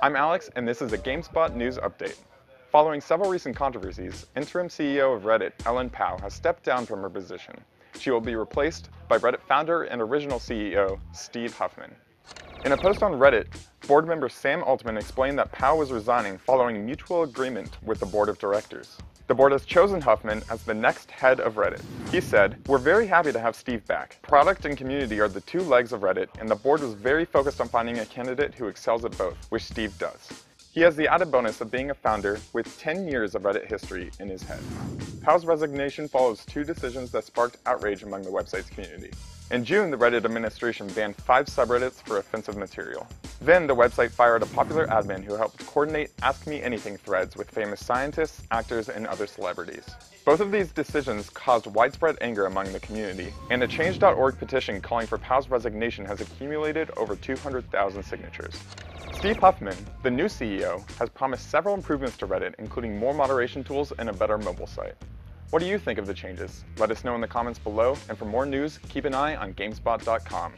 I'm Alex, and this is a GameSpot news update. Following several recent controversies, interim CEO of Reddit, Ellen Pao, has stepped down from her position. She will be replaced by Reddit founder and original CEO, Steve Huffman. In a post on Reddit, board member Sam Altman explained that Pao was resigning following mutual agreement with the board of directors. The board has chosen Huffman as the next head of Reddit. He said, We're very happy to have Steve back. Product and community are the two legs of Reddit, and the board was very focused on finding a candidate who excels at both, which Steve does. He has the added bonus of being a founder with 10 years of Reddit history in his head. Pao's resignation follows two decisions that sparked outrage among the website's community. In June, the Reddit administration banned five subreddits for offensive material. Then, the website fired a popular admin who helped coordinate Ask Me Anything threads with famous scientists, actors, and other celebrities. Both of these decisions caused widespread anger among the community, and a Change.org petition calling for Pao's resignation has accumulated over 200,000 signatures. Steve Huffman, the new CEO, has promised several improvements to Reddit, including more moderation tools and a better mobile site. What do you think of the changes? Let us know in the comments below, and for more news, keep an eye on GameSpot.com.